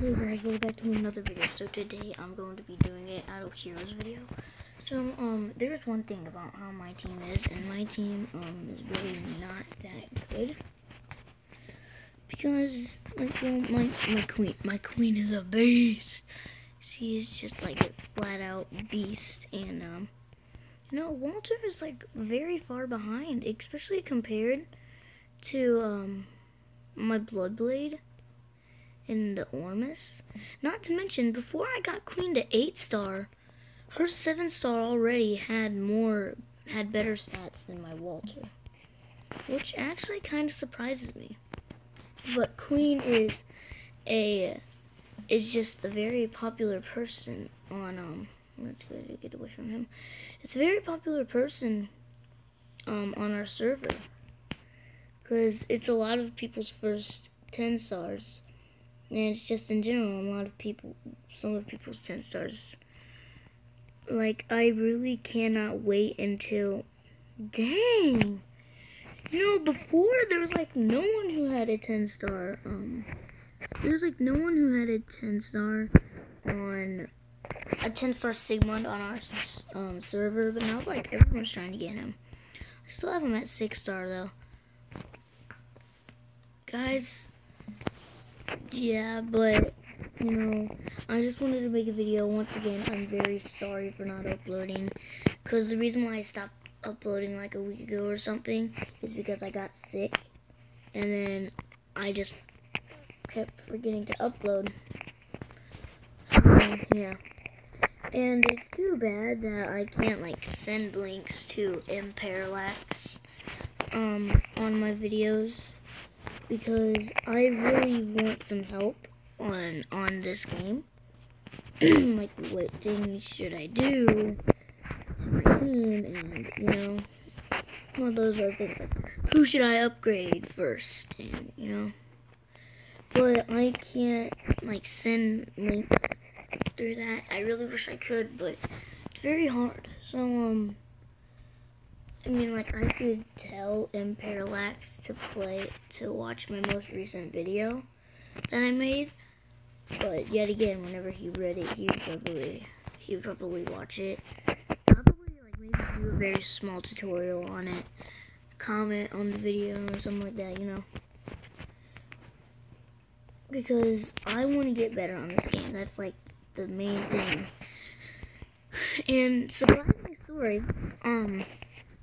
Hey guys, welcome back to another video. So today I'm going to be doing it out of Heroes video. So um, there's one thing about how my team is, and my team um is really not that good because like well, my my queen my queen is a beast. She's just like a flat out beast, and um, you know Walter is like very far behind, especially compared to um my Bloodblade in the Ormus. Not to mention, before I got Queen to 8 star, her 7 star already had more, had better stats than my Walter. Which actually kind of surprises me. But Queen is a, is just a very popular person on, um, let's to get away from him. It's a very popular person, um, on our server. Because it's a lot of people's first 10 stars and it's just in general a lot of people some of people's 10 stars. Like i really cannot wait until dang! You know before there was like no one who had a 10 star um there was like no one who had a 10 star on a 10 star sigmund on our um, server but now like everyone's trying to get him. I still have him at 6 star though. Guys yeah, but you know, I just wanted to make a video. Once again, I'm very sorry for not uploading. Because the reason why I stopped uploading like a week ago or something is because I got sick. And then I just kept forgetting to upload. So, yeah. And it's too bad that I can't like send links to Imparallax um, on my videos because I really want some help on on this game. like what things should I do to my team and you know well those are things like who should I upgrade first and you know but I can't like send links through that. I really wish I could but it's very hard. So um I mean, like, I could tell Imparallax to play, to watch my most recent video that I made. But yet again, whenever he read it, he would probably, he would probably watch it. Probably, like, maybe do a very small tutorial on it. Comment on the video or something like that, you know. Because I want to get better on this game. That's, like, the main thing. And surprising story, um,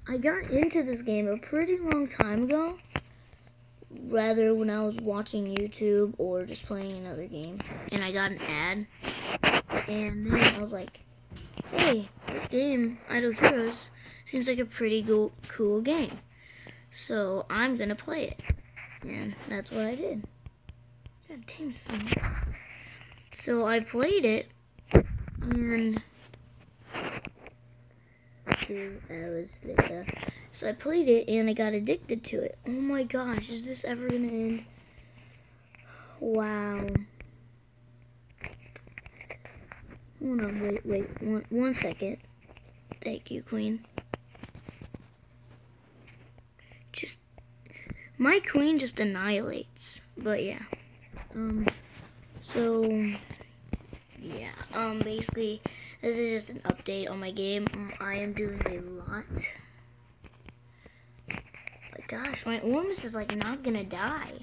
I got into this game a pretty long time ago. Rather when I was watching YouTube or just playing another game. And I got an ad. And then I was like, hey, this game, Idle Heroes, seems like a pretty cool, cool game. So I'm to play it. And that's what I did. God damn So I played it. And two hours later. So I played it and I got addicted to it. Oh my gosh, is this ever gonna end? Wow. Hold on, wait, wait, one, one second. Thank you, Queen. Just, my Queen just annihilates. But yeah. Um, so, yeah, um, basically, this is just an update on my game. Um, I am doing a lot. But gosh, my Ormus is like not gonna die.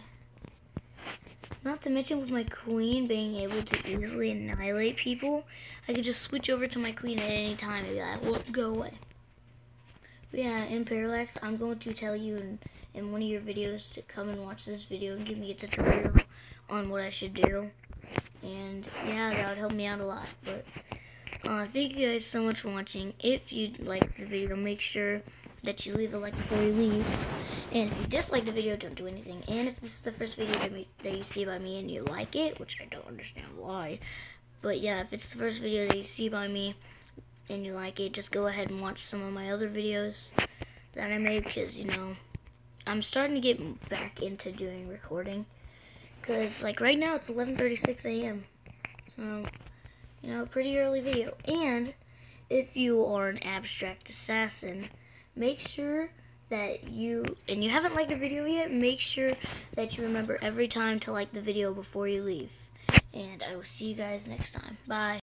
Not to mention with my queen being able to easily annihilate people, I could just switch over to my queen at any time and be like, well, go away. But yeah, Imparallax, I'm going to tell you in, in one of your videos to come and watch this video and give me a tutorial on what I should do. And yeah, that would help me out a lot. But uh, thank you guys so much for watching. If you liked the video, make sure that you leave a like before you leave. And if you dislike the video, don't do anything. And if this is the first video that, me, that you see by me and you like it, which I don't understand why, but yeah, if it's the first video that you see by me and you like it, just go ahead and watch some of my other videos that I made because, you know, I'm starting to get back into doing recording. Because, like, right now it's 11.36 a.m. So, you know, pretty early video. And if you are an abstract assassin, make sure that you, and you haven't liked the video yet, make sure that you remember every time to like the video before you leave. And I will see you guys next time. Bye.